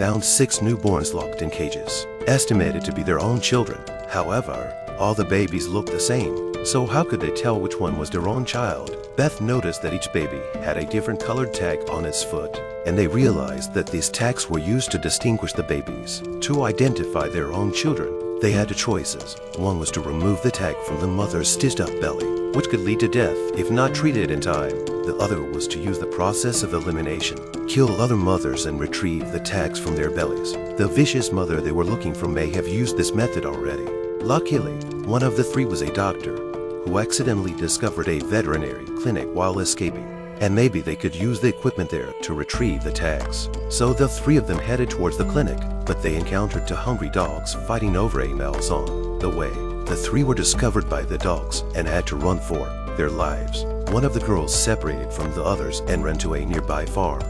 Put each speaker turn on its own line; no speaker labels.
found six newborns locked in cages, estimated to be their own children. However, all the babies looked the same, so how could they tell which one was their own child? Beth noticed that each baby had a different colored tag on its foot, and they realized that these tags were used to distinguish the babies. To identify their own children, they had two choices. One was to remove the tag from the mother's stitched up belly, which could lead to death if not treated in time. The other was to use the process of elimination, kill other mothers and retrieve the tags from their bellies. The vicious mother they were looking for may have used this method already. Luckily, one of the three was a doctor who accidentally discovered a veterinary clinic while escaping, and maybe they could use the equipment there to retrieve the tags. So the three of them headed towards the clinic, but they encountered two hungry dogs fighting over a mouse on the way. The three were discovered by the dogs and had to run for their lives. One of the girls separated from the others and ran to a nearby farm.